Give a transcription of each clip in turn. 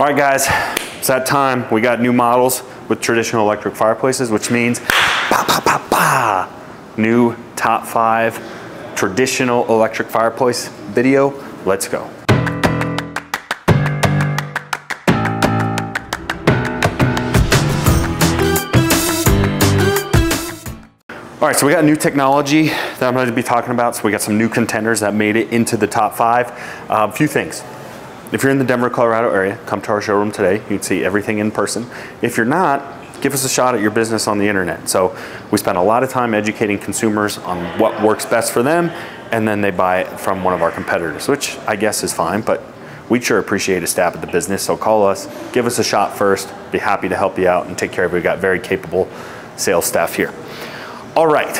All right, guys, it's that time. We got new models with traditional electric fireplaces, which means bah, bah, bah, bah, new top five traditional electric fireplace video. Let's go. All right, so we got new technology that I'm going to be talking about. So we got some new contenders that made it into the top five. A uh, few things. If you're in the Denver, Colorado area, come to our showroom today. You can see everything in person. If you're not, give us a shot at your business on the internet. So we spend a lot of time educating consumers on what works best for them, and then they buy it from one of our competitors, which I guess is fine, but we'd sure appreciate a stab at the business. So call us, give us a shot first, be happy to help you out and take care of you. We've got very capable sales staff here. All right.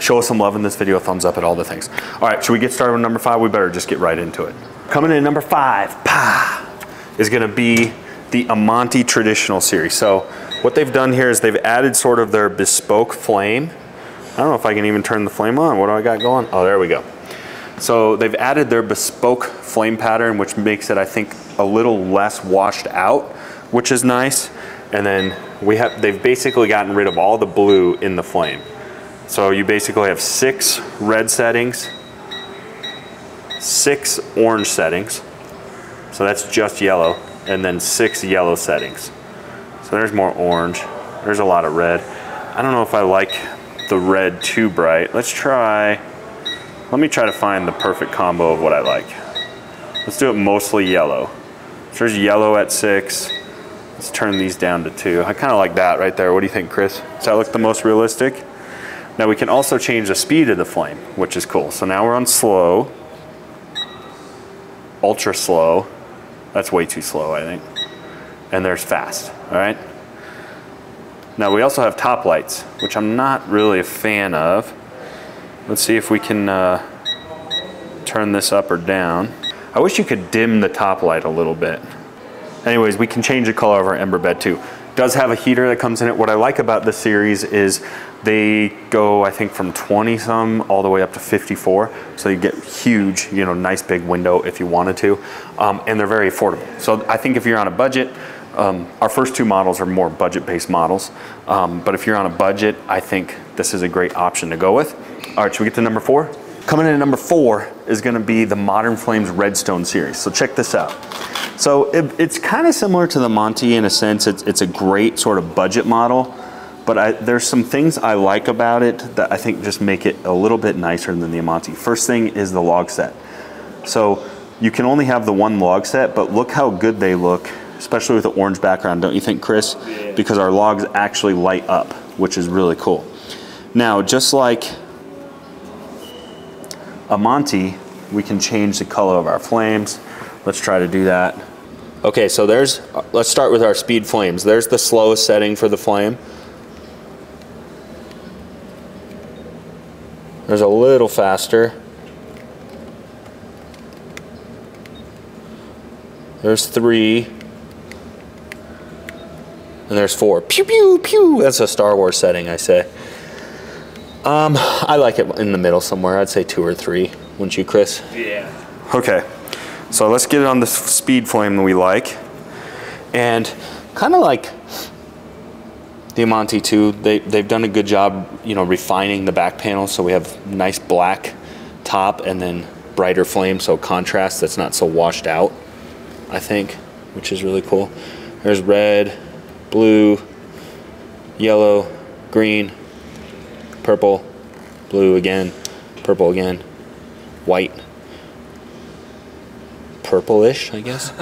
Show us some love in this video, thumbs up at all the things. All right, should we get started with number five? We better just get right into it. Coming in number five, pa, is gonna be the Amantii traditional series. So what they've done here is they've added sort of their bespoke flame. I don't know if I can even turn the flame on. What do I got going? Oh, there we go. So they've added their bespoke flame pattern, which makes it, I think, a little less washed out, which is nice. And then we have, they've basically gotten rid of all the blue in the flame. So you basically have six red settings, six orange settings. So that's just yellow, and then six yellow settings. So there's more orange. There's a lot of red. I don't know if I like the red too bright. Let's try, let me try to find the perfect combo of what I like. Let's do it mostly yellow. So there's yellow at six, Let's turn these down to two. I kind of like that right there. What do you think, Chris? Does that look the most realistic? Now we can also change the speed of the flame, which is cool. So now we're on slow, ultra slow. That's way too slow, I think. And there's fast, all right? Now we also have top lights, which I'm not really a fan of. Let's see if we can uh, turn this up or down. I wish you could dim the top light a little bit. Anyways, we can change the color of our ember bed too. Does have a heater that comes in it. What I like about this series is they go, I think, from 20 some all the way up to 54. So you get huge, you know, nice big window if you wanted to. Um, and they're very affordable. So I think if you're on a budget, um, our first two models are more budget-based models. Um, but if you're on a budget, I think this is a great option to go with. All right, should we get to number four? Coming in at number four is gonna be the Modern Flames Redstone series. So check this out. So it, it's kind of similar to the Monte in a sense. It's, it's a great sort of budget model, but I, there's some things I like about it that I think just make it a little bit nicer than the Amantii. First thing is the log set. So you can only have the one log set, but look how good they look, especially with the orange background, don't you think, Chris? Yeah. Because our logs actually light up, which is really cool. Now, just like Amantii, we can change the color of our flames. Let's try to do that. Okay, so there's, let's start with our speed flames. There's the slowest setting for the flame. There's a little faster. There's three. And there's four. Pew, pew, pew. That's a Star Wars setting, I say. Um, I like it in the middle somewhere. I'd say two or three. Wouldn't you, Chris? Yeah. Okay. So let's get it on the speed flame that we like. And kind of like the Amantii too, they, they've done a good job, you know, refining the back panel. So we have nice black top and then brighter flame. So contrast that's not so washed out, I think, which is really cool. There's red, blue, yellow, green, purple, blue again, purple again, white purplish, I guess.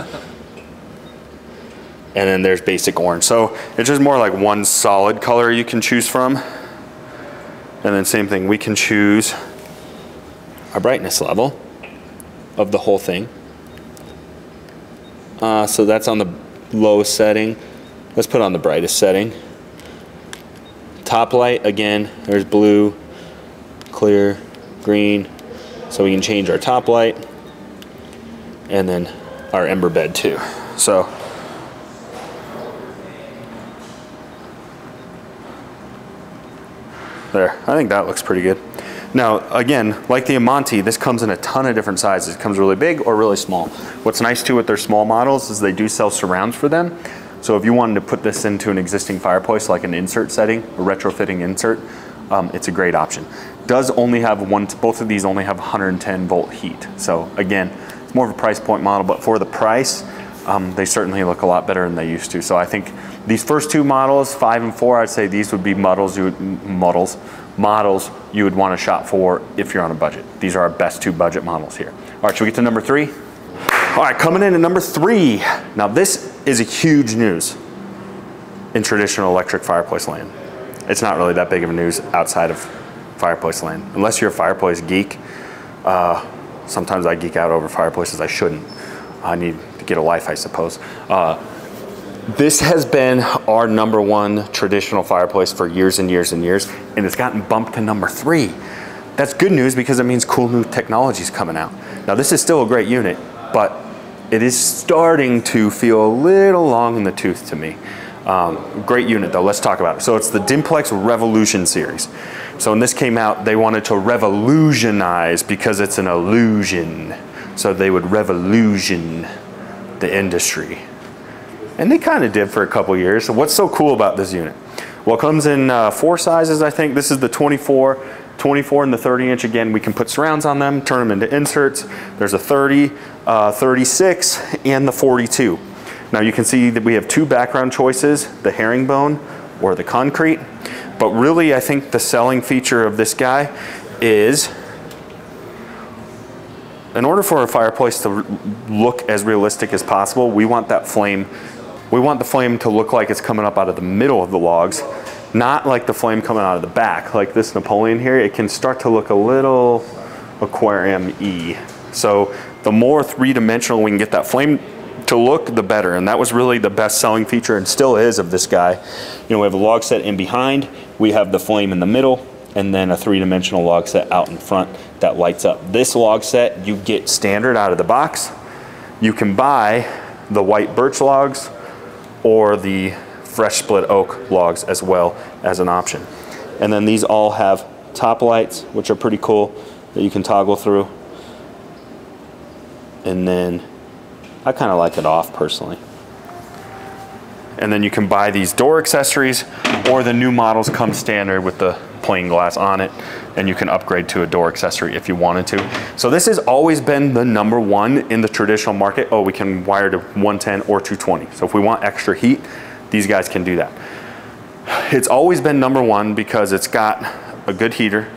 and then there's basic orange. So it's just more like one solid color you can choose from. And then same thing, we can choose our brightness level of the whole thing. Uh, so that's on the lowest setting. Let's put on the brightest setting. Top light, again, there's blue, clear, green. So we can change our top light and then our ember bed too. So there, I think that looks pretty good. Now, again, like the Amantii, this comes in a ton of different sizes. It comes really big or really small. What's nice too with their small models is they do sell surrounds for them. So if you wanted to put this into an existing fireplace, like an insert setting, a retrofitting insert, um, it's a great option. Does only have one, both of these only have 110 volt heat. So again, more of a price point model, but for the price, um, they certainly look a lot better than they used to. So I think these first two models, five and four, I'd say these would be models you would, models, models you would want to shop for if you're on a budget. These are our best two budget models here. All right, should we get to number three? All right, coming in at number three. Now this is a huge news in traditional electric fireplace land. It's not really that big of a news outside of fireplace land. Unless you're a fireplace geek, uh, sometimes I geek out over fireplaces I shouldn't. I need to get a life, I suppose. Uh, this has been our number one traditional fireplace for years and years and years, and it's gotten bumped to number three. That's good news because it means cool new technology is coming out. Now this is still a great unit, but it is starting to feel a little long in the tooth to me. Um, great unit though, let's talk about it. So it's the Dimplex Revillusion series. So when this came out, they wanted to revolutionize because it's an illusion. So they would revolution the industry. And they kind of did for a couple years. So what's so cool about this unit? Well, it comes in uh, four sizes, I think. This is the 24, 24 and the 30 inch. Again, we can put surrounds on them, turn them into inserts. There's a 30, uh, 36, and the 42. Now you can see that we have two background choices, the herringbone or the concrete. But really, I think the selling feature of this guy is in order for a fireplace to look as realistic as possible, we want that flame we want the flame to look like it's coming up out of the middle of the logs, not like the flame coming out of the back. Like this Napoleon here, it can start to look a little aquarium-y. So the more three-dimensional we can get that flame to look, the better. And that was really the best selling feature and still is of this guy. You know, we have a log set in behind, we have the flame in the middle, and then a three-dimensional log set out in front that lights up. This log set you get standard out of the box. You can buy the white birch logs or the fresh split oak logs as well as an option. And then these all have top lights, which are pretty cool that you can toggle through. And then I kind of like it off personally. And then you can buy these door accessories or the new models come standard with the plain glass on it and you can upgrade to a door accessory if you wanted to. So this has always been the number one in the traditional market. Oh, we can wire to 110 or 220. So if we want extra heat, these guys can do that. It's always been number one because it's got a good heater.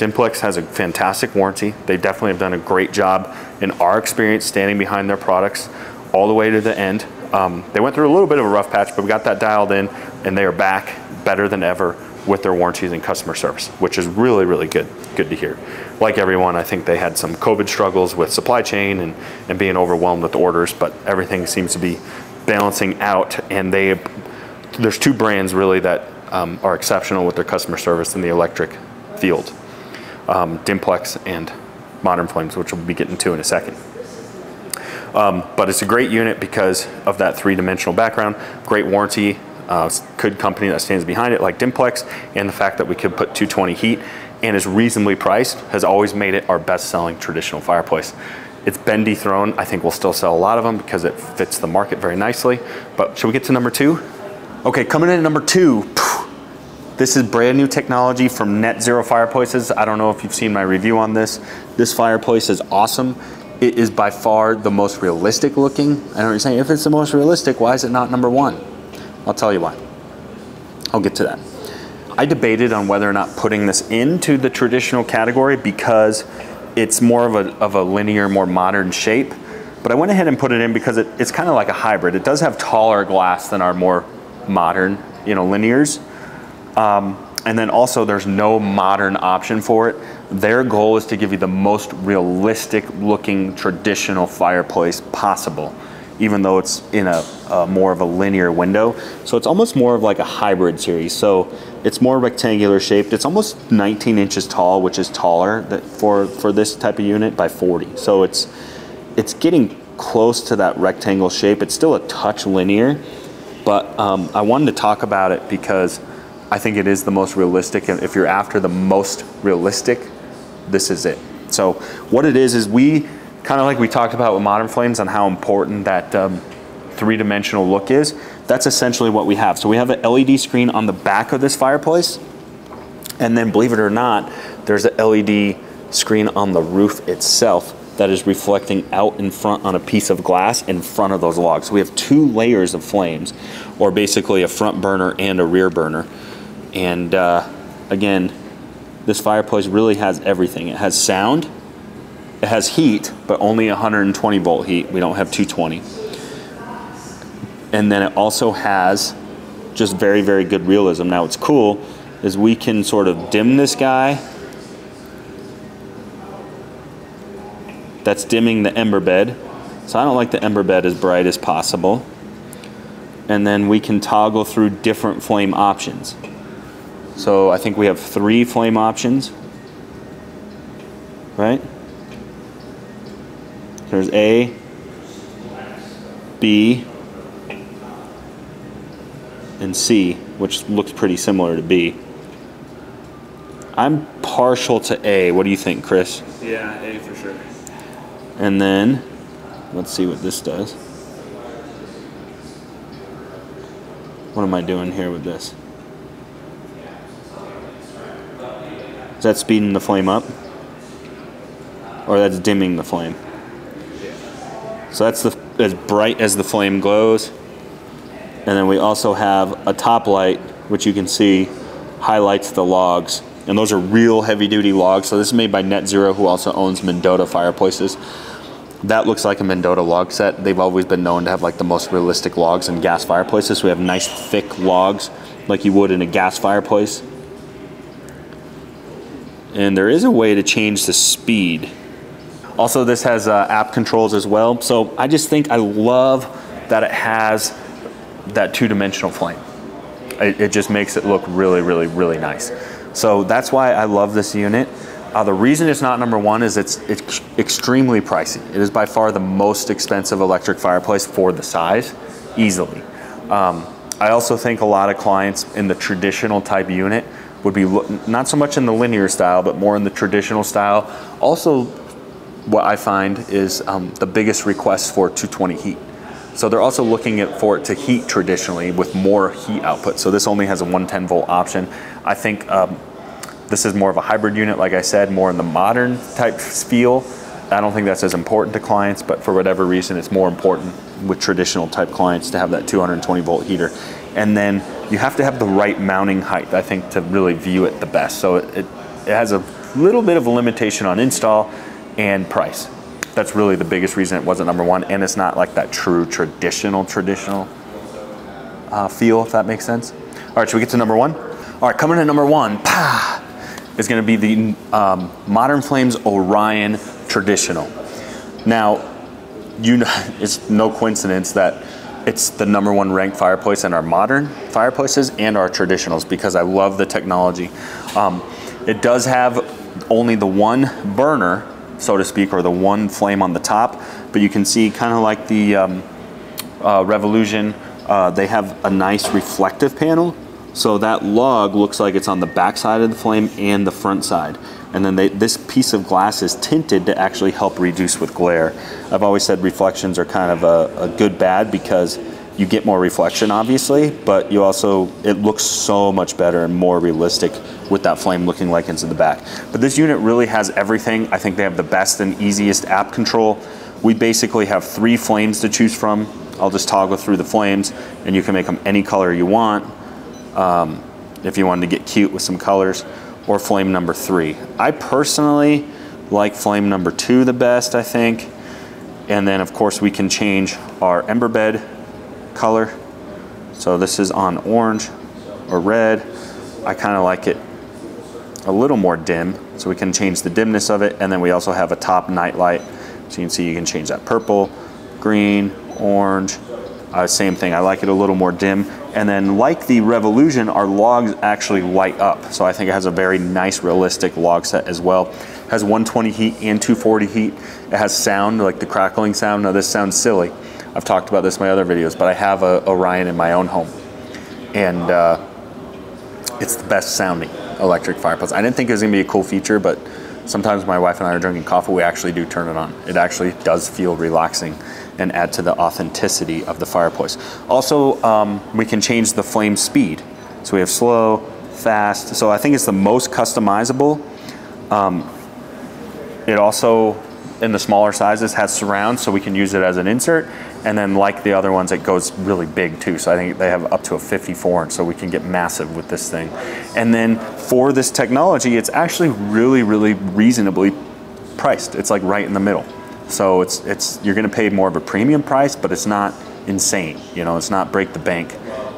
Dimplex has a fantastic warranty. They definitely have done a great job in our experience standing behind their products all the way to the end. Um, they went through a little bit of a rough patch, but we got that dialed in and they are back better than ever with their warranties and customer service, which is really, really good, good to hear. Like everyone, I think they had some COVID struggles with supply chain and, and being overwhelmed with orders, but everything seems to be balancing out and they, there's two brands really that um, are exceptional with their customer service in the electric field. Um, Dimplex and Modern Flames, which we'll be getting to in a second. Um, but it's a great unit because of that three-dimensional background, great warranty, uh, good company that stands behind it like Dimplex, and the fact that we could put 220 heat and is reasonably priced has always made it our best selling traditional fireplace. It's been dethroned. I think we'll still sell a lot of them because it fits the market very nicely. But should we get to number two? Okay, coming in at number two. This is brand new technology from Net Zero Fireplaces. I don't know if you've seen my review on this. This fireplace is awesome. It is by far the most realistic looking. I know what you're saying. If it's the most realistic, why is it not number one? I'll tell you why. I'll get to that. I debated on whether or not putting this into the traditional category because it's more of a, of a linear, more modern shape. But I went ahead and put it in because it, it's kind of like a hybrid. It does have taller glass than our more modern, you know, linears. Um, and then also there's no modern option for it. Their goal is to give you the most realistic looking traditional fireplace possible even though it's in a, a, more of a linear window. So it's almost more of like a hybrid series. So it's more rectangular shaped. It's almost 19 inches tall, which is taller for, for this type of unit by 40. So it's, it's getting close to that rectangle shape. It's still a touch linear, but um, I wanted to talk about it because I think it is the most realistic. And if you're after the most realistic this is it. So what it is is we kind of like we talked about with modern flames on how important that um, three-dimensional look is. That's essentially what we have. So we have an LED screen on the back of this fireplace, and then believe it or not, there's an LED screen on the roof itself that is reflecting out in front on a piece of glass in front of those logs. So we have two layers of flames, or basically a front burner and a rear burner. And uh, again, this fireplace really has everything. It has sound, it has heat, but only 120 volt heat. We don't have 220. And then it also has just very, very good realism. Now what's cool is we can sort of dim this guy That's dimming the ember bed. So I don't like the ember bed as bright as possible. And then we can toggle through different flame options. So I think we have three flame options, right? There's A, B, and C, which looks pretty similar to B. I'm partial to A. What do you think, Chris? Yeah, A for sure. And then, let's see what this does. What am I doing here with this? Is that speeding the flame up? Or that's dimming the flame? So that's the, as bright as the flame glows. And then we also have a top light, which you can see highlights the logs. And those are real heavy duty logs. So this is made by Net Zero, who also owns Mendota fireplaces. That looks like a Mendota log set. They've always been known to have like the most realistic logs in gas fireplaces. We have nice thick logs like you would in a gas fireplace. And there is a way to change the speed. Also, this has uh, app controls as well. So I just think I love that it has that two-dimensional flame. It, it just makes it look really, really, really nice. So that's why I love this unit. Uh, the reason it's not number one is it's, it's extremely pricey. It is by far the most expensive electric fireplace for the size, easily. Um, I also think a lot of clients in the traditional type unit would be not so much in the linear style, but more in the traditional style. Also, what I find is um, the biggest request for 220 heat. So they're also looking at, for it to heat traditionally with more heat output. So this only has a 110 volt option. I think um, this is more of a hybrid unit, like I said, more in the modern type feel. I don't think that's as important to clients, but for whatever reason, it's more important with traditional type clients to have that 220 volt heater. And then you have to have the right mounting height, I think, to really view it the best. So it, it, it has a little bit of a limitation on install and price. That's really the biggest reason it wasn't number one. And it's not like that true traditional, traditional uh, feel, if that makes sense. All right, should we get to number one? All right, coming in at number one, pah, is going to be the um, Modern Flames Orion Traditional. Now, you know, it's no coincidence that it's the number one ranked fireplace in our modern fireplaces and our traditionals because I love the technology. Um, it does have only the one burner, so to speak, or the one flame on the top, but you can see kind of like the um, uh, Revillusion, uh, they have a nice reflective panel so that log looks like it's on the back side of the flame and the front side. And then they, this piece of glass is tinted to actually help reduce with glare. I've always said reflections are kind of a, a good bad because you get more reflection obviously, but you also, it looks so much better and more realistic with that flame looking like into the back. But this unit really has everything. I think they have the best and easiest app control. We basically have three flames to choose from. I'll just toggle through the flames and you can make them any color you want um, if you wanted to get cute with some colors, or flame number three. I personally like flame number two the best, I think. And then of course we can change our ember bed color. So this is on orange or red. I kind of like it a little more dim, so we can change the dimness of it. And then we also have a top night light. So you can see you can change that purple, green, orange, uh, same thing, I like it a little more dim. And then like the Revillusion, our logs actually light up. So I think it has a very nice realistic log set as well. It has 120 heat and 240 heat. It has sound, like the crackling sound. Now this sounds silly. I've talked about this in my other videos, but I have a Orion in my own home. And uh, it's the best sounding electric fireplace. I didn't think it was gonna be a cool feature, but sometimes my wife and I are drinking coffee, we actually do turn it on. It actually does feel relaxing and add to the authenticity of the fireplace. Also, um, we can change the flame speed. So we have slow, fast. So I think it's the most customizable. Um, it also, in the smaller sizes, has surround, so we can use it as an insert. And then like the other ones, it goes really big too. So I think they have up to a 54 inch, so we can get massive with this thing. And then for this technology, it's actually really, really reasonably priced. It's like right in the middle. So it's, it's you're gonna pay more of a premium price, but it's not insane. You know, it's not break the bank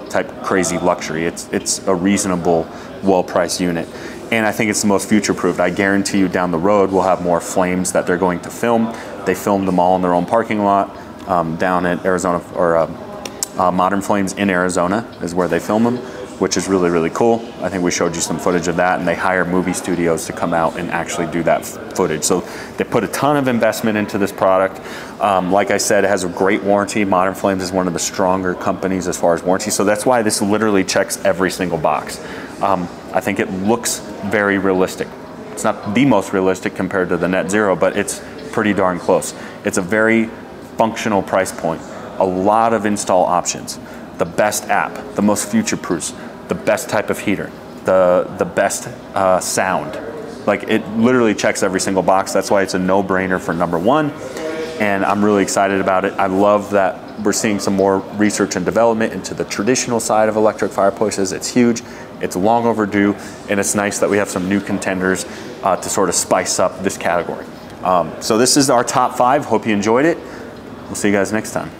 type crazy luxury. It's, it's a reasonable, well-priced unit. And I think it's the most future-proofed. I guarantee you down the road, we'll have more flames that they're going to film. They filmed them all in their own parking lot um, down at Arizona, or uh, uh, Modern Flames in Arizona is where they film them which is really, really cool. I think we showed you some footage of that, and they hire movie studios to come out and actually do that footage. So they put a ton of investment into this product. Um, like I said, it has a great warranty. Modern Flames is one of the stronger companies as far as warranty, so that's why this literally checks every single box. Um, I think it looks very realistic. It's not the most realistic compared to the Net Zero, but it's pretty darn close. It's a very functional price point, a lot of install options, the best app, the most future proofs, the best type of heater, the, the best uh, sound. Like it literally checks every single box. That's why it's a no brainer for number one. And I'm really excited about it. I love that we're seeing some more research and development into the traditional side of electric fireplaces. It's huge, it's long overdue, and it's nice that we have some new contenders uh, to sort of spice up this category. Um, so this is our top five. Hope you enjoyed it. We'll see you guys next time.